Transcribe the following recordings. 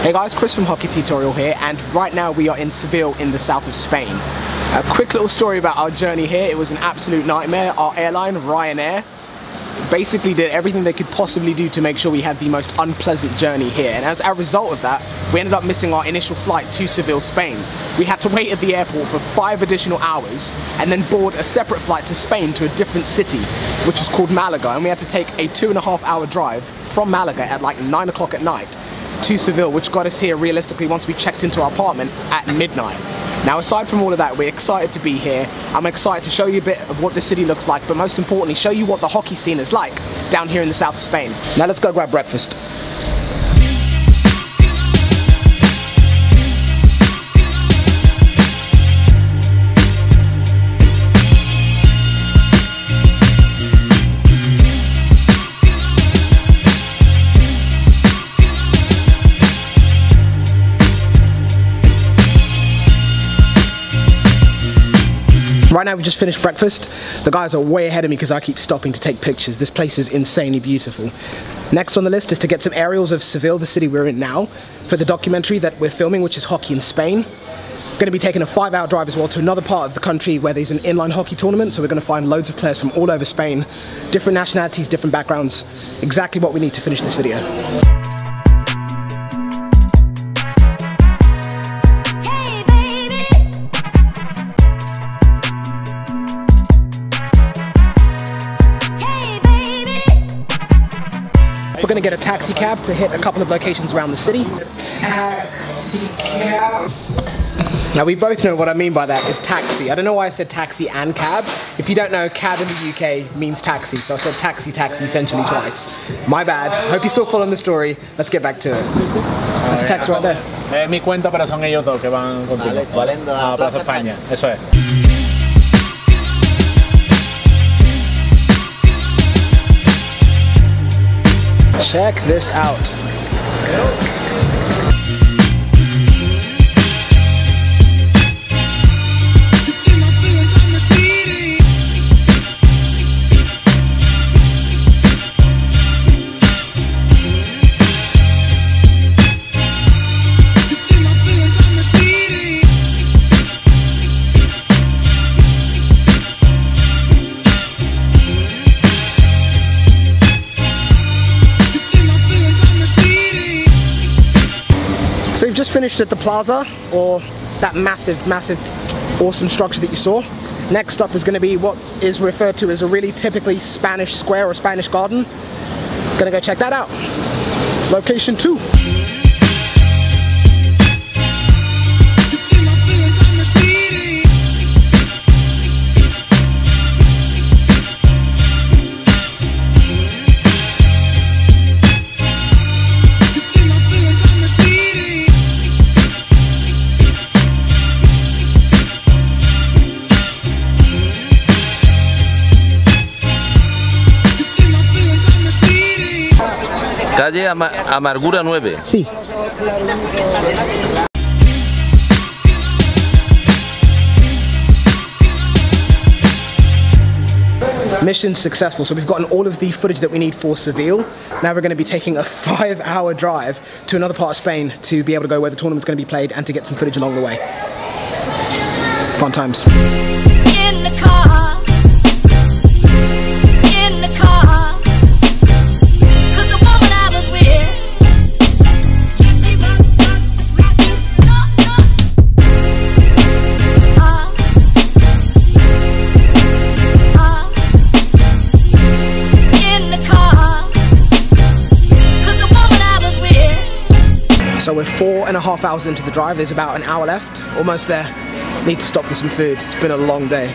Hey guys, Chris from Hockey Tutorial here, and right now we are in Seville in the south of Spain. A quick little story about our journey here. It was an absolute nightmare. Our airline, Ryanair, basically did everything they could possibly do to make sure we had the most unpleasant journey here. And as a result of that, we ended up missing our initial flight to Seville, Spain. We had to wait at the airport for five additional hours and then board a separate flight to Spain to a different city, which is called Malaga. And we had to take a two and a half hour drive from Malaga at like nine o'clock at night to Seville, which got us here realistically once we checked into our apartment at midnight. Now aside from all of that, we're excited to be here. I'm excited to show you a bit of what the city looks like, but most importantly, show you what the hockey scene is like down here in the south of Spain. Now let's go grab breakfast. Right now we've just finished breakfast. The guys are way ahead of me because I keep stopping to take pictures. This place is insanely beautiful. Next on the list is to get some aerials of Seville, the city we're in now, for the documentary that we're filming, which is Hockey in Spain. Going to be taking a five hour drive as well to another part of the country where there's an inline hockey tournament, so we're going to find loads of players from all over Spain, different nationalities, different backgrounds, exactly what we need to finish this video. We're gonna get a taxi cab to hit a couple of locations around the city. Taxi cab. Now we both know what I mean by that is taxi. I don't know why I said taxi and cab. If you don't know, cab in the UK means taxi, so I said taxi, taxi essentially twice. My bad. Hope you're still following the story. Let's get back to it. That's a taxi right there. Es mi cuenta, pero son ellos dos que van contigo. Vale, volviendo a a Plaza Plaza España. Eso es. Check this out. Just finished at the plaza, or that massive, massive, awesome structure that you saw. Next up is going to be what is referred to as a really typically Spanish square or Spanish garden. Gonna go check that out. Location two. Calle Ama- Amargura 9. Sí. Mission successful. So we've gotten all of the footage that we need for Seville. Now we're going to be taking a five hour drive to another part of Spain to be able to go where the tournament's going to be played and to get some footage along the way. Fun times. So we're four and a half hours into the drive. There's about an hour left. Almost there. Need to stop for some food. It's been a long day.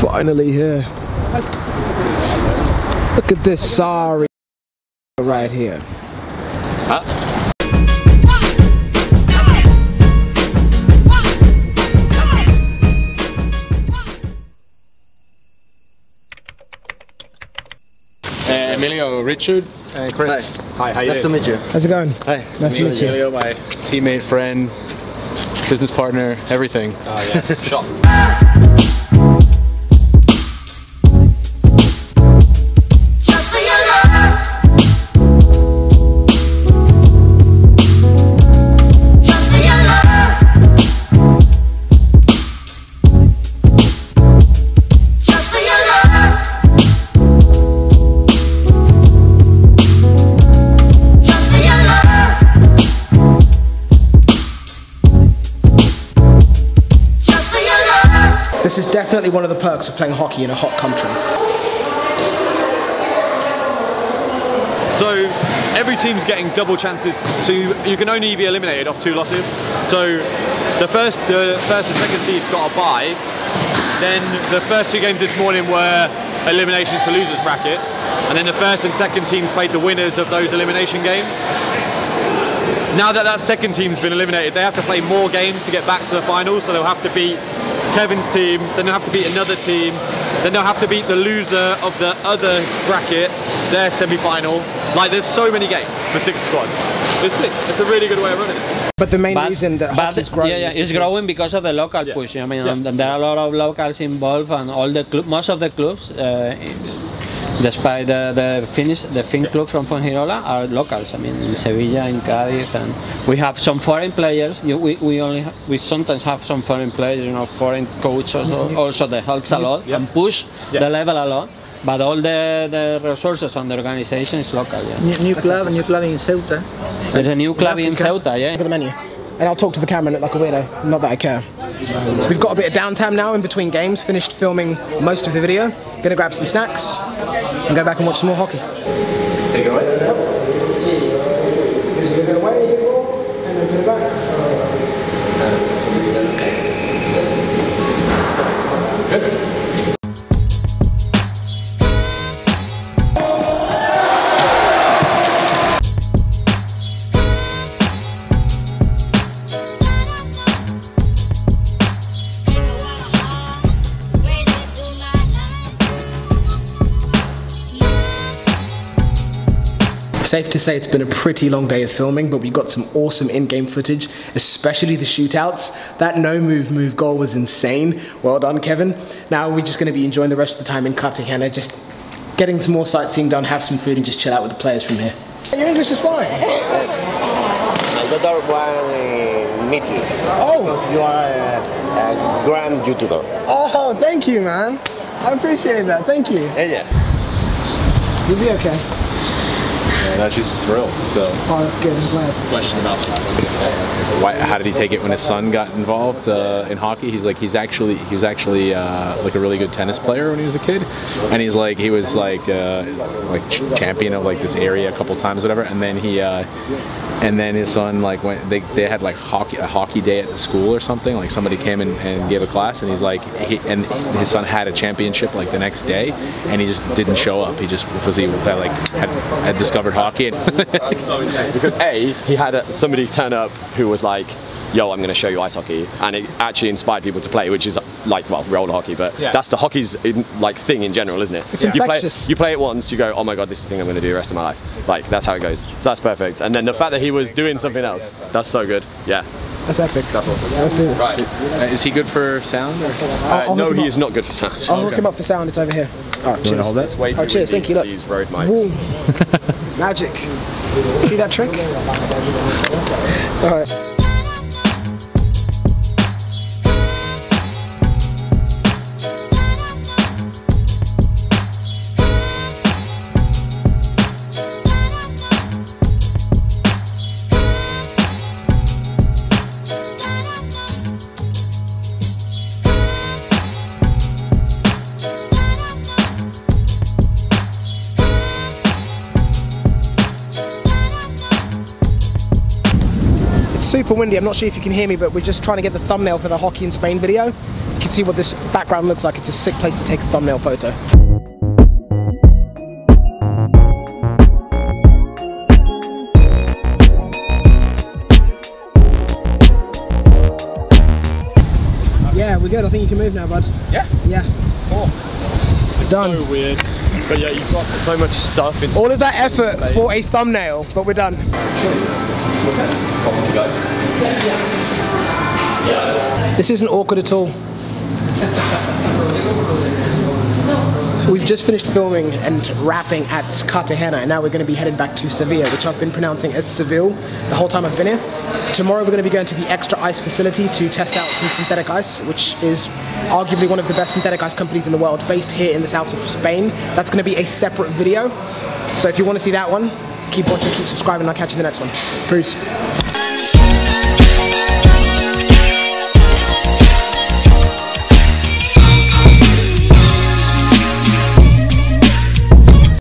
Finally here. Look at this sorry right here. Eh, Emilio Richard, and Chris. Hi, how you Nice to meet you. How's it going? Hi. Nice to meet you. Emilio, my teammate, friend, business partner, everything. Oh yeah, shot. definitely one of the perks of playing hockey in a hot country. So every team's getting double chances. So you, you can only be eliminated off two losses. So the first, the first and second seeds got a bye. Then the first two games this morning were eliminations to losers brackets, and then the first and second teams played the winners of those elimination games. Now that that second team's been eliminated, they have to play more games to get back to the finals. So they'll have to beat Kevin's team, then they'll have to beat another team, then they'll have to beat the loser of the other bracket, their semi-final. Like there's so many games for six squads. It's sick. It's a really good way of running it. But the main But, reason that but hockey's growing yeah, yeah, is it's growing because of the local Yeah. push. I mean, Yeah. um, there are a lot of locals involved, and all the most of the clubs, uh, despite the, the Finnish, the Finn club from Fuengirola are locals. I mean, in Sevilla, in Cádiz, and we have some foreign players. You, we, we only ha- we sometimes have some foreign players, you know, foreign coaches also, mm-hmm. also that helps a mm-hmm. lot Yeah. and push Yeah. the level a lot. But all the, the resources and the organization is local. Yeah. New, new club, new club in Ceuta. There's a new club in Africa. Ceuta, yeah. Look at the menu. And I'll talk to the camera and look like a weirdo. Not that I care. We've got a bit of downtime now in between games. Finished filming most of the video. Gonna grab some snacks and go back and watch some more hockey. Take it away. Here's a bit away, a bit more, and then put it back. Safe to say it's been a pretty long day of filming, but we got some awesome in-game footage, especially the shootouts. That no-move move goal was insane. Well done, Kevin. Now we're just going to be enjoying the rest of the time in Cartagena, just getting some more sightseeing done, have some food, and just chill out with the players from here. Your English is fine. I got that one meet you. Oh. Because you are a, a grand YouTuber. Oh, thank you, man. I appreciate that. Thank you. Eh, yes. You'll be okay. Yeah, she's thrilled. So, Oh, that's good. I'm glad. question about why, how did he take it when his son got involved uh, in hockey? He's like, he's actually, he was actually uh, like a really good tennis player when he was a kid, and he's like, he was like, uh, like champion of like this area a couple times, whatever. And then he, uh, and then his son like went, they, they had like hockey, a hockey day at the school or something. Like somebody came and, and gave a class, and he's like, he, and his son had a championship like the next day, and he just didn't show up. He just because he had like had, had discovered hockey. That's so insane. Because A, he had a, somebody turn up who was like, yo, I'm going to show you ice hockey. And it actually inspired people to play, which is like, well, roller hockey, but Yeah. that's the hockey's in, like thing in general, isn't it? It's you, play, you play it once, you go, oh my God, this is the thing I'm going to do the rest of my life. Like, that's how it goes. So that's perfect. And then the fact that he was doing something else, that's so good. Yeah. That's epic. That's awesome. Let's do this. Right. Uh, is he good for sound? Or? Uh, I'll no, he is not good for sound. I'll hook him up for sound. It's over here. All right, cheers. hold that? Way too Oh, cheers. Thank you. Look. These Rode mics. Magic. See that trick? All right. super windy. I'm not sure if you can hear me, but we're just trying to get the thumbnail for the hockey in Spain video. You can see what this background looks like. It's a sick place to take a thumbnail photo. Yeah, we're good. I think you can move now, bud. Yeah. Yeah. It's Done. so weird. But yeah, you've got so much stuff in. All of that effort for a thumbnail, but we're done. This isn't awkward at all. We've just finished filming and wrapping at Cartagena, and now we're going to be headed back to Sevilla, which I've been pronouncing as Seville the whole time I've been here. Tomorrow, we're going to be going to the Xtraice facility to test out some synthetic ice, which is arguably one of the best synthetic ice companies in the world, based here in the south of Spain. That's going to be a separate video. So if you want to see that one, keep watching, keep subscribing, and I'll catch you in the next one. Peace.